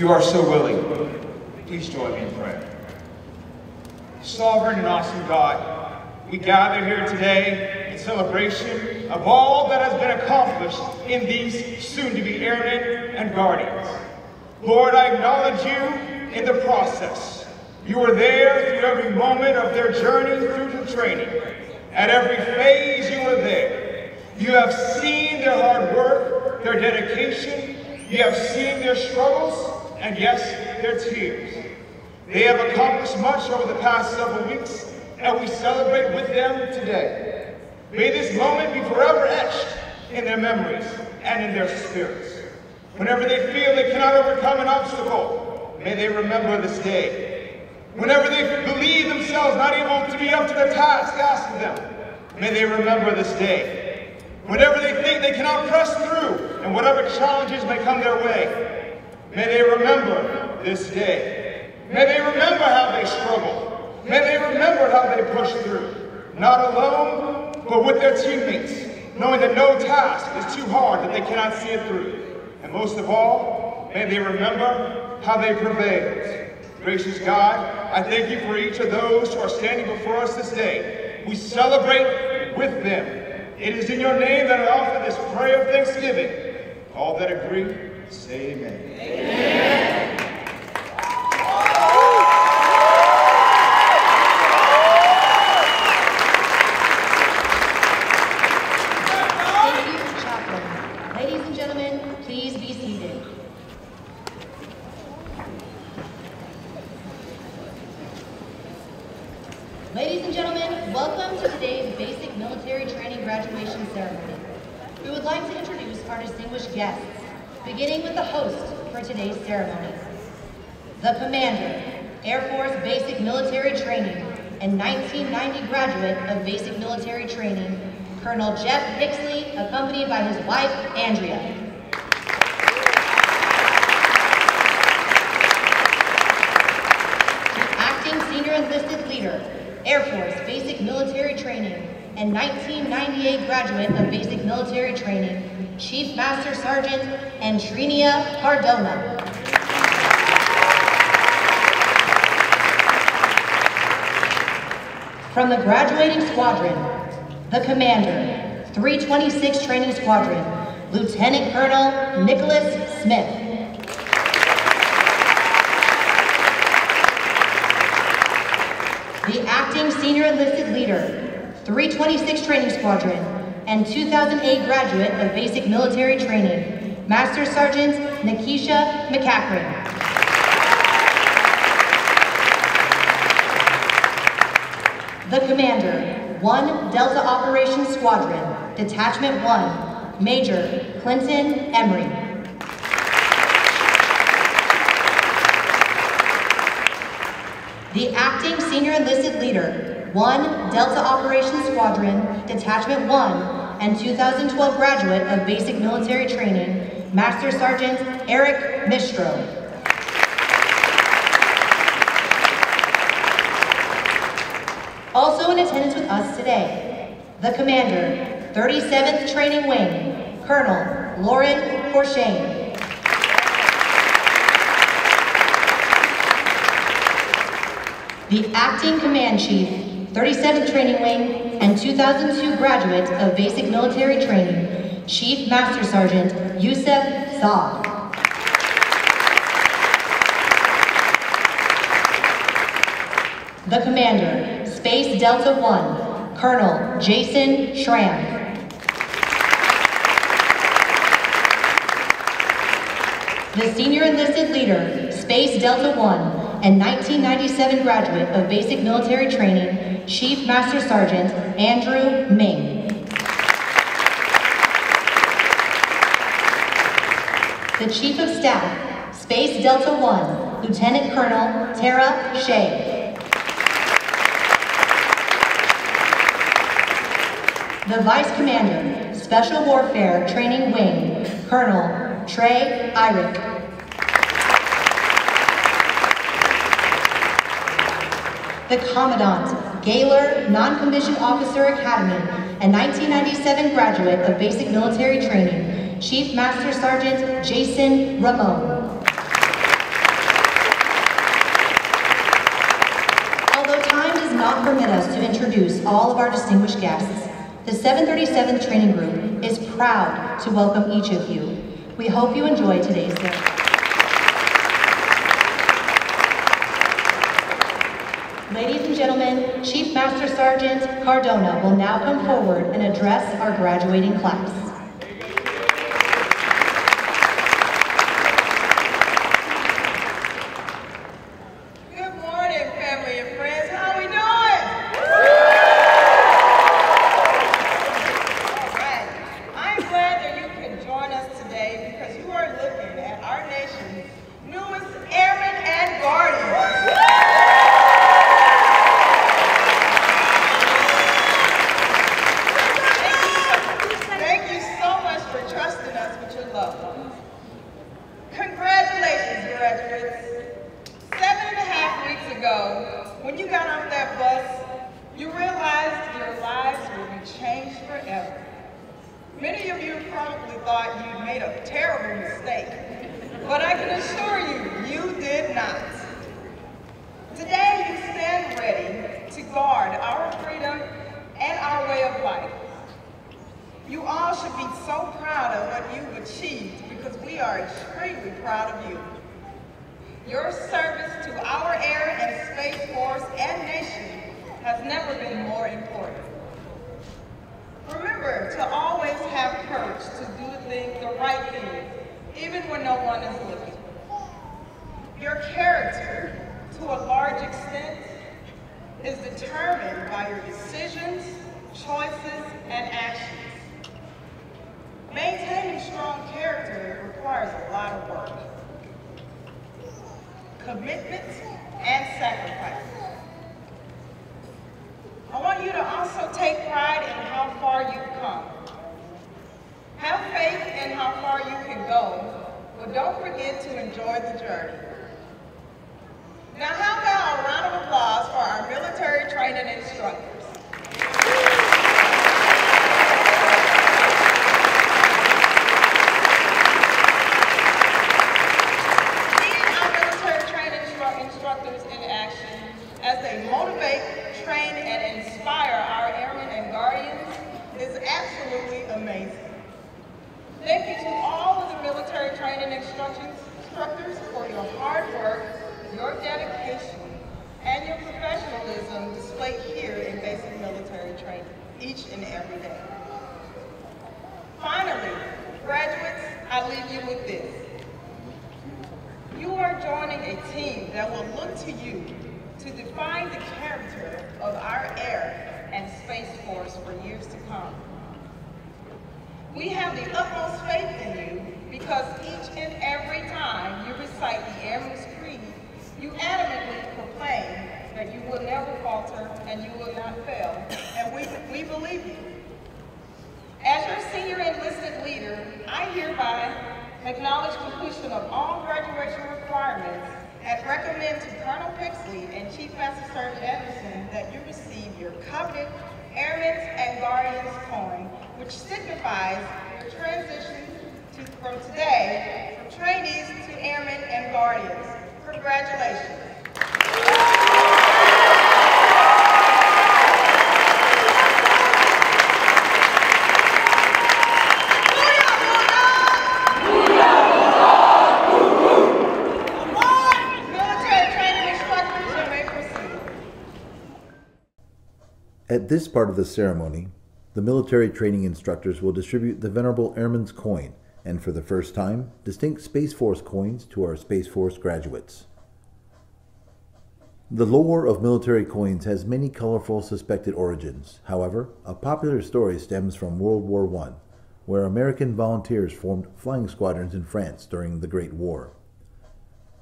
you are so willing, please join me in prayer. Sovereign and awesome God, we gather here today in celebration of all that has been accomplished in these soon-to-be airmen and guardians. Lord, I acknowledge you in the process. You were there through every moment of their journey through the training. At every phase, you were there. You have seen their hard work, their dedication. You have seen their struggles, and yes, their tears. They have accomplished much over the past several weeks, and we celebrate with them today. May this moment be forever etched in their memories and in their spirits. Whenever they feel they cannot overcome an obstacle, may they remember this day. Whenever they believe themselves not able to be up to the task asked of them, may they remember this day. Whenever they think they cannot press through and whatever challenges may come their way, may they remember this day. May they remember how they struggled. May they remember how they pushed through. Not alone, but with their teammates, knowing that no task is too hard that they cannot see it through. And most of all, may they remember how they prevailed. Gracious God, I thank you for each of those who are standing before us this day. We celebrate with them. It is in your name that I offer this prayer of thanksgiving. All that agree, amen. Amen. beginning with the host for today's ceremony. The Commander, Air Force Basic Military Training and 1990 graduate of Basic Military Training, Colonel Jeff Pixley, accompanied by his wife, Andrea. Acting Senior Enlisted Leader, Air Force Basic Military Training and 1998 graduate of Basic Military Training, Chief Master Sergeant Antrinia Cardona. From the graduating squadron, the commander, 326 Training Squadron, Lieutenant Colonel Nicholas Smith. The acting senior enlisted leader, 326 Training Squadron, and 2008 graduate of basic military training, Master Sergeant Nikisha McCaffrey. The Commander, 1 Delta Operations Squadron, Detachment 1, Major Clinton Emery. The Acting Senior Enlisted Leader, 1 Delta Operations Squadron, Detachment 1, and 2012 graduate of basic military training, Master Sergeant Eric Mistro. Also in attendance with us today, the Commander, 37th Training Wing, Colonel Lauren Courchaine. The Acting Command Chief, 37th Training Wing, and 2002 graduate of basic military training, Chief Master Sergeant Yusef Saad. The Commander, Space Delta 1, Colonel Jason Schramm. The Senior Enlisted Leader, Space Delta 1, and 1997 graduate of basic military training, Chief Master Sergeant Andrew Ming. The Chief of Staff, Space Delta 1, Lieutenant Colonel Tara Shea. The Vice Commander, Special Warfare Training Wing, Colonel Trey Irick, the Commandant, Gaylor Non-Commissioned Officer Academy, and 1997 graduate of basic military training, Chief Master Sergeant Jason Ramon. Although time does not permit us to introduce all of our distinguished guests, the 737th Training Group is proud to welcome each of you we hope you enjoy today's ceremony. Ladies and gentlemen, Chief Master Sergeant Cardona will now come forward and address our graduating class. As they motivate, train, and inspire our airmen and guardians is absolutely amazing. Thank you to all of the military training instructors for your hard work, your dedication, and your professionalism displayed here in basic military training each and every day. Finally, graduates, I leave you with this. You are joining a team that will look to you to define the character of our Air and Space Force for years to come. We have the utmost faith in you because each and every time you recite the Airman's Creed, you adamantly proclaim that you will never falter and you will not fail, and we, we believe you. As your senior enlisted leader, I hereby acknowledge completion of all graduation requirements and recommend to Colonel Pixley and Chief Master Sergeant Anderson that you receive your coveted Airmen's and Guardian's coin, which signifies your transition to, from today from trainees to Airmen and Guardians. Congratulations. Military training instructors, you may proceed. At this part of the ceremony, the military training instructors will distribute the Venerable Airman's Coin and, for the first time, distinct Space Force coins to our Space Force graduates. The lore of military coins has many colorful suspected origins. However, a popular story stems from World War I, where American volunteers formed flying squadrons in France during the Great War.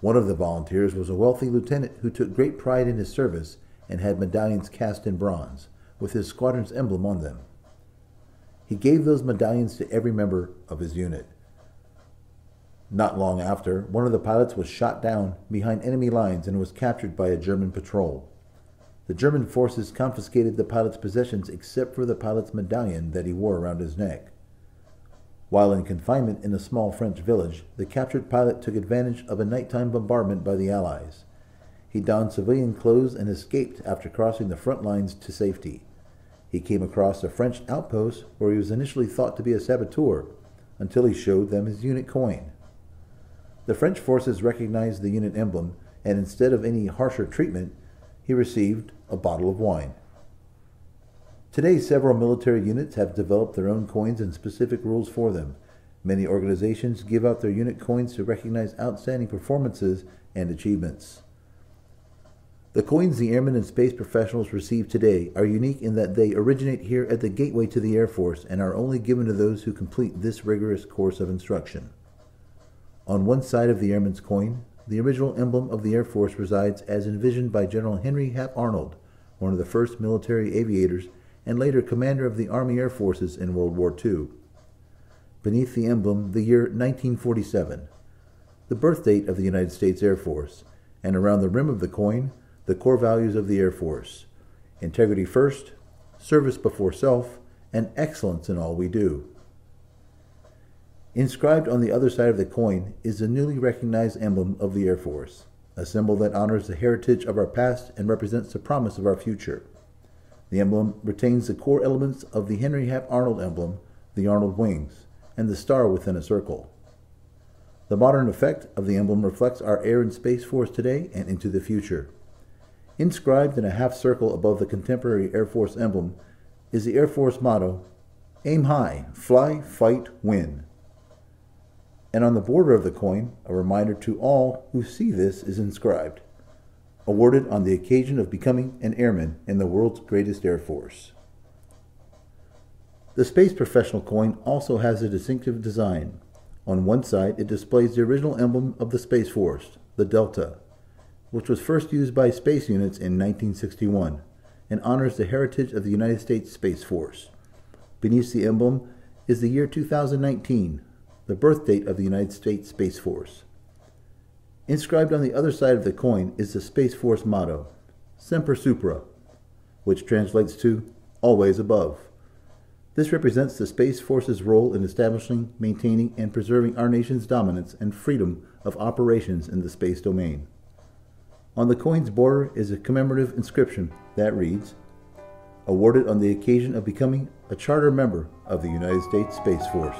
One of the volunteers was a wealthy lieutenant who took great pride in his service and had medallions cast in bronze, with his squadron's emblem on them. He gave those medallions to every member of his unit. Not long after, one of the pilots was shot down behind enemy lines and was captured by a German patrol. The German forces confiscated the pilot's possessions except for the pilot's medallion that he wore around his neck. While in confinement in a small French village, the captured pilot took advantage of a nighttime bombardment by the Allies. he donned civilian clothes and escaped after crossing the front lines to safety. He came across a French outpost where he was initially thought to be a saboteur until he showed them his unit coin. The French forces recognized the unit emblem, and instead of any harsher treatment, he received a bottle of wine. Today, several military units have developed their own coins and specific rules for them. Many organizations give out their unit coins to recognize outstanding performances and achievements. The coins the airmen and space professionals receive today are unique in that they originate here at the gateway to the Air Force and are only given to those who complete this rigorous course of instruction. On one side of the airman's coin, the original emblem of the Air Force resides as envisioned by General Henry Hap Arnold, one of the first military aviators and later commander of the Army Air Forces in World War II. Beneath the emblem, the year 1947, the birth date of the United States Air Force, and around the rim of the coin, the core values of the Air Force integrity first, service before self, and excellence in all we do. Inscribed on the other side of the coin is the newly recognized emblem of the Air Force, a symbol that honors the heritage of our past and represents the promise of our future. The emblem retains the core elements of the Henry Hap Arnold emblem, the Arnold wings, and the star within a circle. The modern effect of the emblem reflects our Air and Space Force today and into the future. Inscribed in a half circle above the contemporary Air Force emblem is the Air Force motto Aim high, fly, fight, win. And on the border of the coin, a reminder to all who see this is inscribed awarded on the occasion of becoming an airman in the world's greatest Air Force. The Space Professional coin also has a distinctive design. On one side, it displays the original emblem of the Space Force, the Delta, which was first used by space units in 1961 and honors the heritage of the United States Space Force. Beneath the emblem is the year 2019, the birth date of the United States Space Force. Inscribed on the other side of the coin is the Space Force motto, Semper Supra, which translates to always above. This represents the Space Force's role in establishing, maintaining, and preserving our nation's dominance and freedom of operations in the space domain. On the coin's border is a commemorative inscription that reads, Awarded on the occasion of becoming a charter member of the United States Space Force.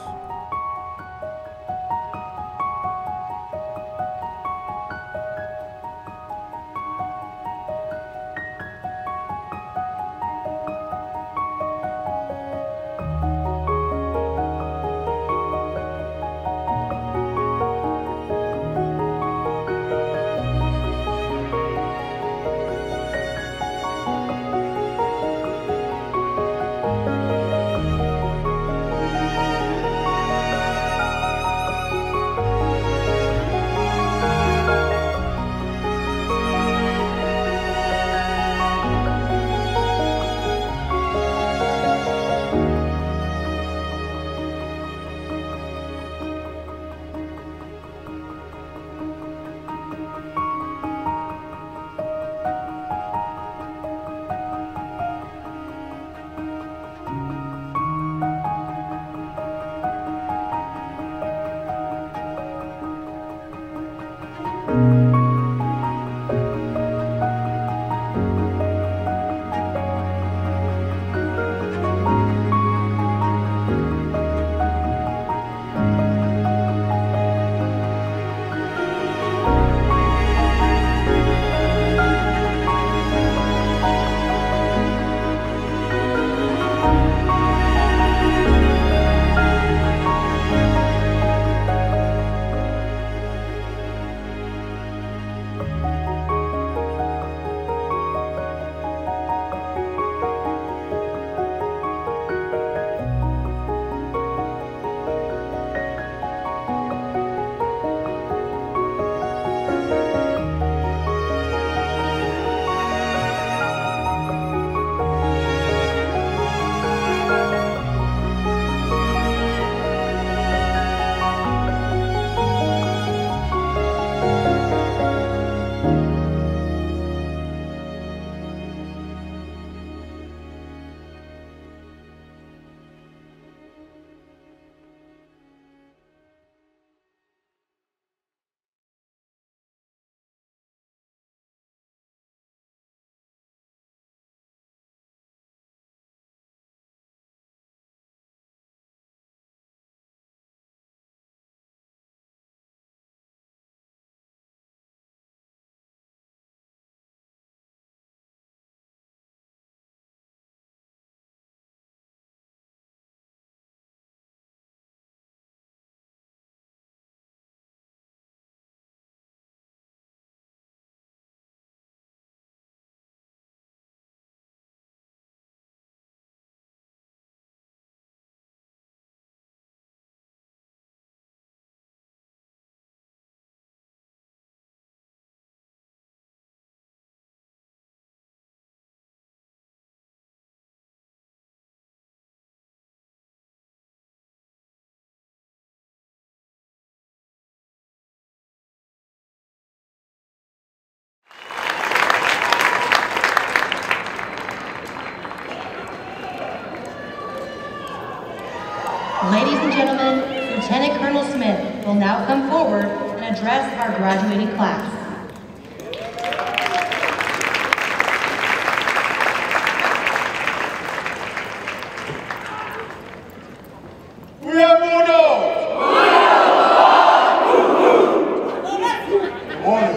Ladies and gentlemen, Lieutenant Colonel Smith will now come forward and address our graduating class. We are Bulldogs! Good morning,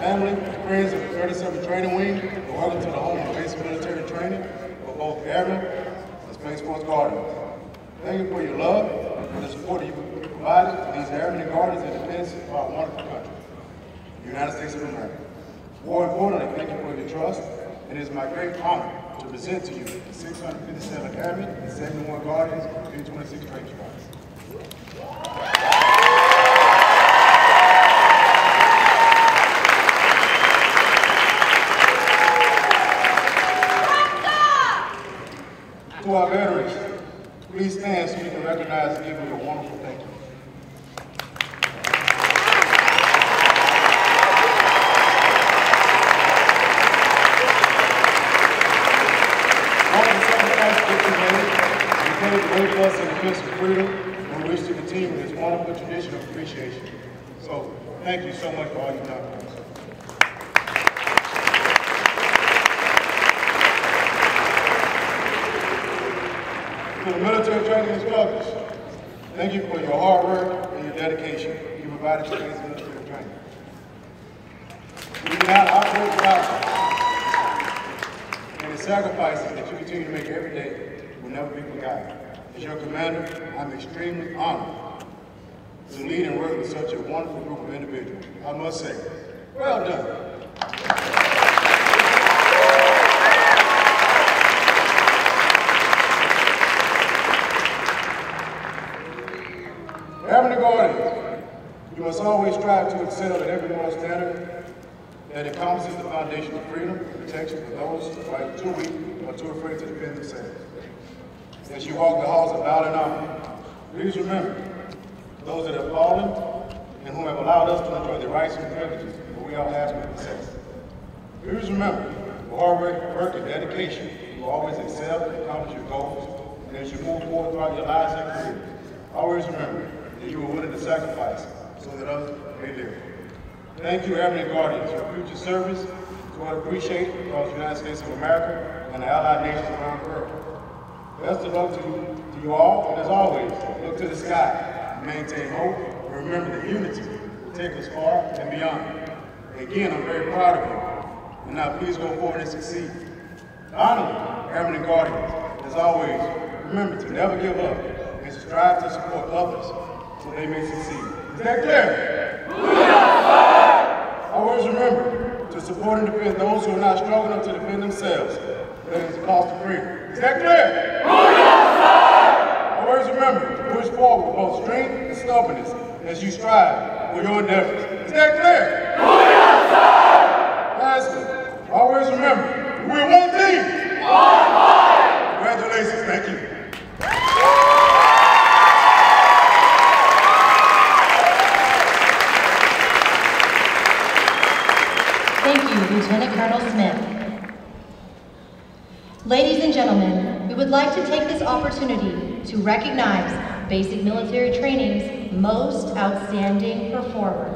family, friends of the 37th Training Wing, and welcome to the home of basic military training for both airmen and Space Force Guardians. Thank you for your love and the support you provided to these airmen and guardians in defense of our wonderful country, the United States of America. More importantly, thank you for your trust, and it is my great honor to present to you the 657 airmen and 71 guardians of the 326 Training Squads. To our veterans, please stand so we can recognize and give you a wonderful thank you. All the sacrifices that you made, you paved the way for us in the defense of freedom, and we wish to continue this wonderful tradition of appreciation. So, thank you so much for all. To the military training instructors, thank you for your hard work and your dedication you provided to today's military training. We do operate without you. And the sacrifices that you continue to make every day will never be forgotten. As your commander, I'm extremely honored to lead and work with such a wonderful group of individuals. I must say, well done. Airmen Guardians, you must always strive to excel at every moral standard that encompasses the foundation of freedom and protection for those who are too weak or too afraid to defend themselves. As you walk the halls of battle and honor, please remember those that have fallen and who have allowed us to enjoy the rights and privileges that we all have with success. Please remember the hard work, work and dedication you will always excel and accomplish your goals. And as you move forward throughout your lives and careers, always remember that you are willing to sacrifice so that others may live. Thank you, and Guardians, for your future service to what I appreciate across the United States of America and the allied nations around the world. Best of luck to, to you all, and as always, look to the sky, maintain hope, and remember that unity will take us far and beyond. Again, I'm very proud of you, and now please go forward and succeed. Finally, Airmen and Guardians, as always, remember to never give up and strive to support others so they may succeed. Is that clear? Always remember to support and defend those who are not strong enough to defend themselves. That is the cost of freedom. Is that clear? Always remember push forward with both strength and stubbornness as you strive for your endeavors. Is that clear? Oh, Lastly, always remember, we're one team. One. Congratulations, thank you. Thank you, Lieutenant Colonel Smith. Ladies and gentlemen, we would like to take this opportunity to recognize Basic Military Training's most outstanding performer.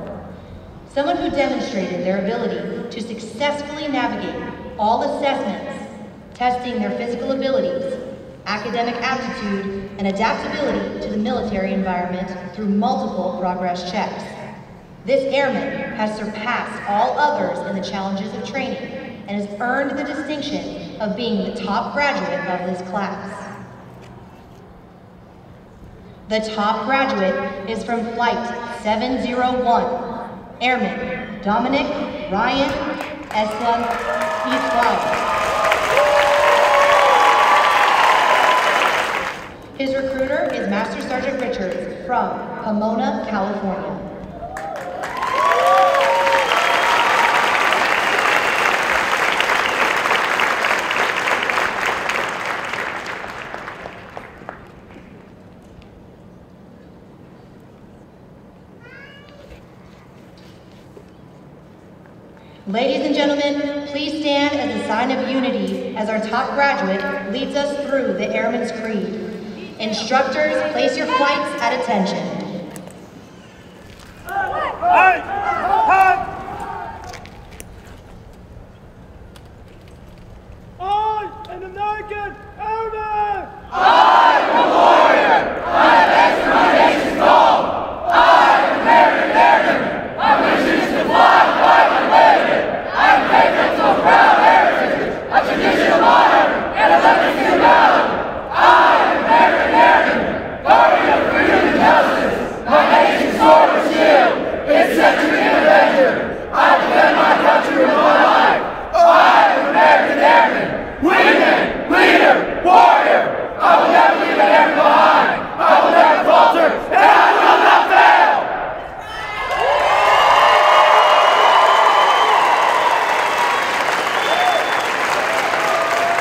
Someone who demonstrated their ability to successfully navigate all assessments, testing their physical abilities, academic aptitude, and adaptability to the military environment through multiple progress checks. This airman has surpassed all others in the challenges of training and has earned the distinction of being the top graduate of this class. The top graduate is from Flight 701, Airman Dominic Ryan Eslam His recruiter is Master Sergeant Richards from Pomona, California. Ladies and gentlemen, please stand as a sign of unity as our top graduate leads us through the Airman's Creed. Instructors, place your flights at attention. I, an American airman!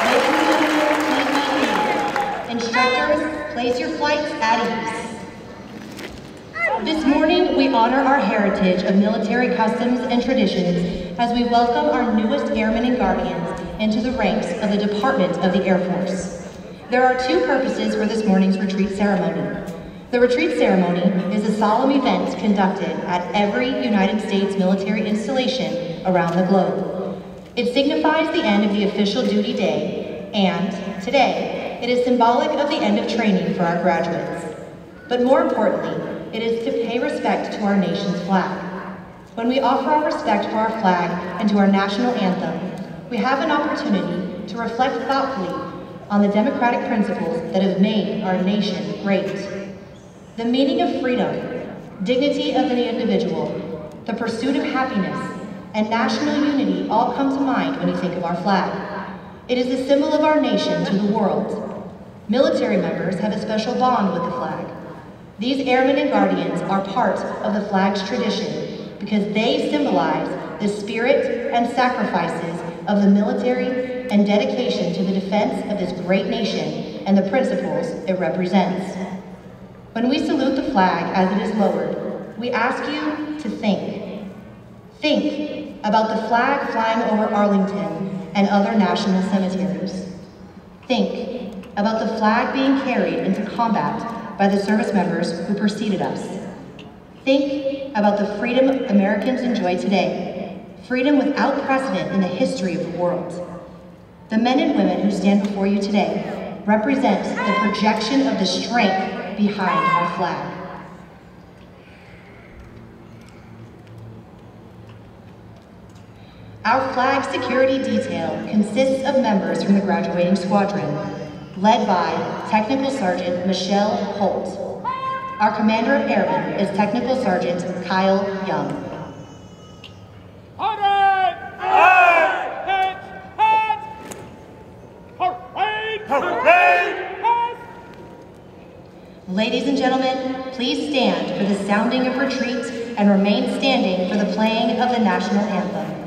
Ladies and gentlemen, please be seated. Instructors, place your flights at ease. This morning, we honor our heritage of military customs and traditions as we welcome our newest airmen and guardians into the ranks of the Department of the Air Force. There are two purposes for this morning's retreat ceremony. The retreat ceremony is a solemn event conducted at every United States military installation around the globe. It signifies the end of the official duty day, and today, it is symbolic of the end of training for our graduates. But more importantly, it is to pay respect to our nation's flag. When we offer our respect for our flag and to our national anthem, we have an opportunity to reflect thoughtfully on the democratic principles that have made our nation great. The meaning of freedom, dignity of the individual, the pursuit of happiness, and national unity all come to mind when you think of our flag. It is a symbol of our nation to the world. Military members have a special bond with the flag. These airmen and guardians are part of the flag's tradition because they symbolize the spirit and sacrifices of the military and dedication to the defense of this great nation and the principles it represents. When we salute the flag as it is lowered, we ask you to think. Think about the flag flying over Arlington and other national cemeteries. Think about the flag being carried into combat by the service members who preceded us. Think about the freedom Americans enjoy today, freedom without precedent in the history of the world. The men and women who stand before you today represent the projection of the strength behind our flag. Our flag security detail consists of members from the graduating squadron, led by Technical Sergeant Michelle Holt. Our Commander of Airmen is Technical Sergeant Kyle Young. Ladies and gentlemen, please stand for the sounding of retreat and remain standing for the playing of the national anthem.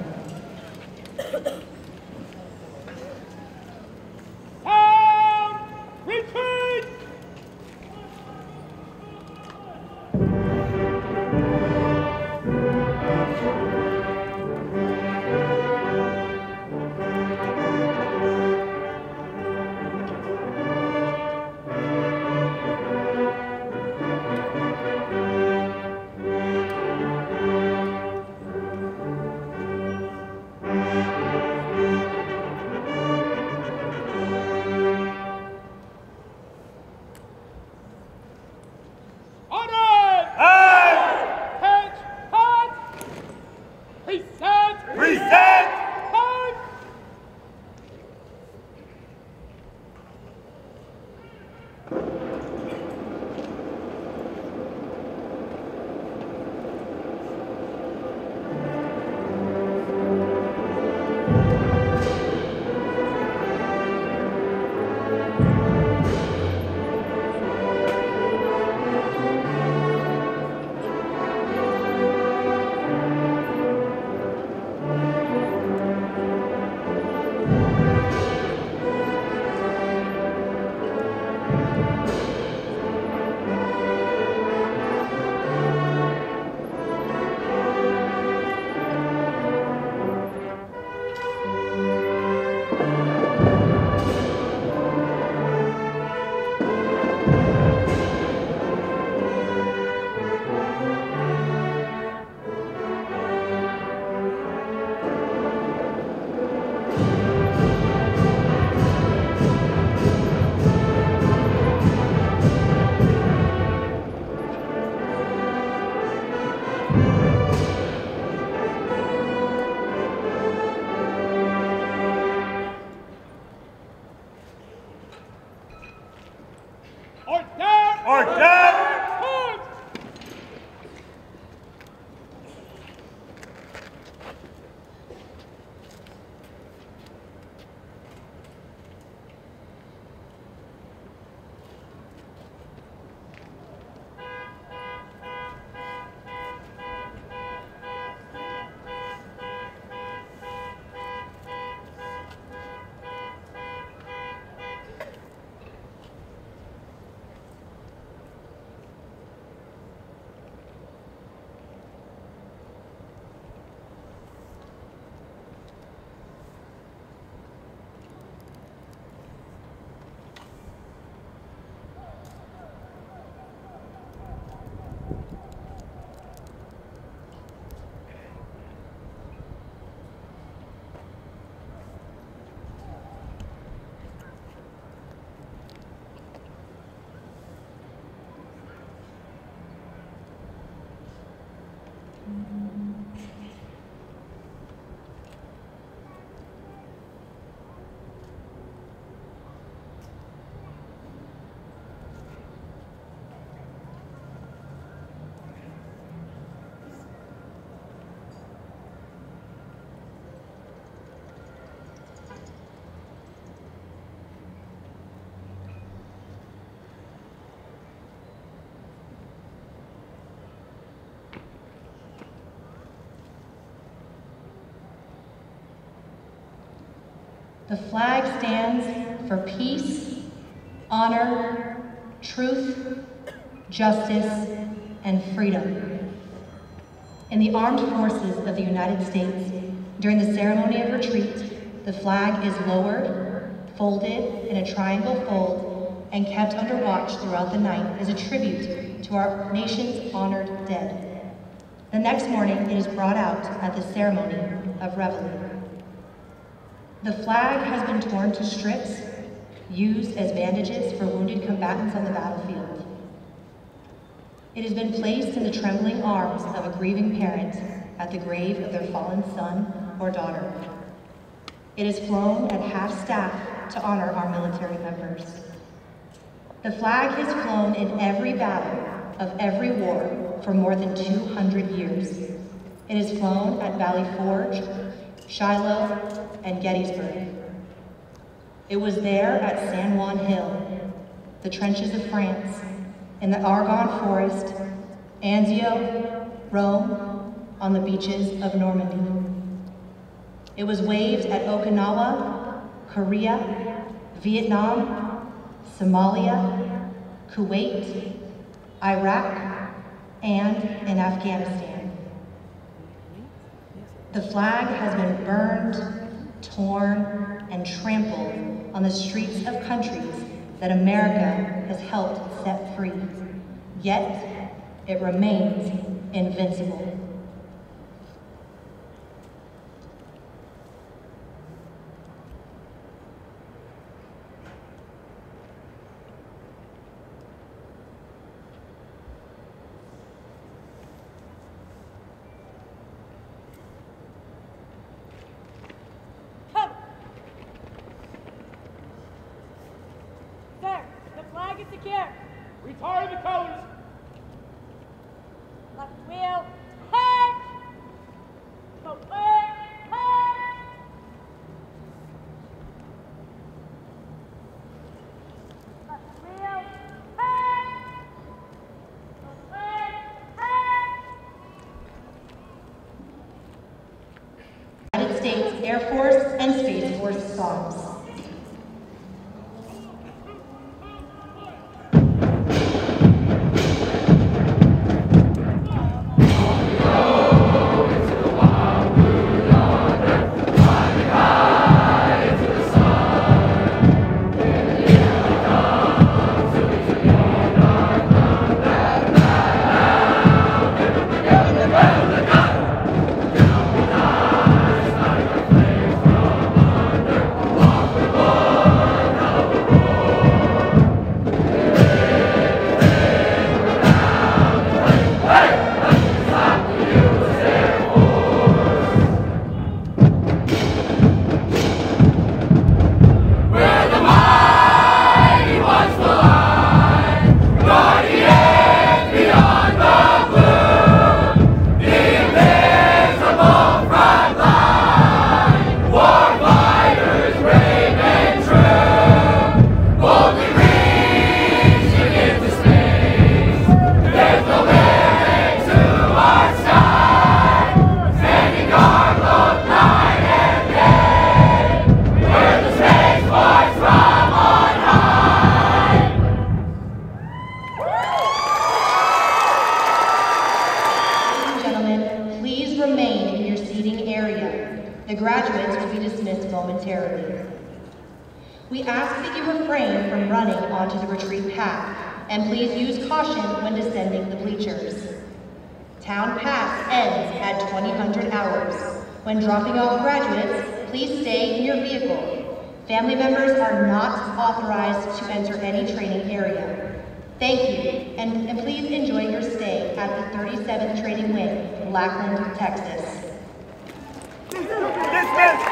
The flag stands for peace, honor, truth, justice, and freedom. In the armed forces of the United States, during the ceremony of retreat, the flag is lowered, folded in a triangle fold, and kept under watch throughout the night as a tribute to our nation's honored dead. The next morning, it is brought out at the ceremony of reveille. The flag has been torn to strips, used as bandages for wounded combatants on the battlefield. It has been placed in the trembling arms of a grieving parent at the grave of their fallen son or daughter. It is flown at half-staff to honor our military members. The flag has flown in every battle of every war for more than 200 years. It is flown at Valley Forge, Shiloh, and Gettysburg. It was there at San Juan Hill, the trenches of France, in the Argonne Forest, Anzio, Rome, on the beaches of Normandy. It was waved at Okinawa, Korea, Vietnam, Somalia, Kuwait, Iraq, and in Afghanistan. The flag has been burned, torn, and trampled on the streets of countries that America has helped set free. Yet, it remains invincible. Come! Sir, the flag is secure. Retire the colors. Left wheel, head! Left wheel, head! Left wheel, head! Left wheel, head! United States Air Force Lackland, Texas. Dismiss!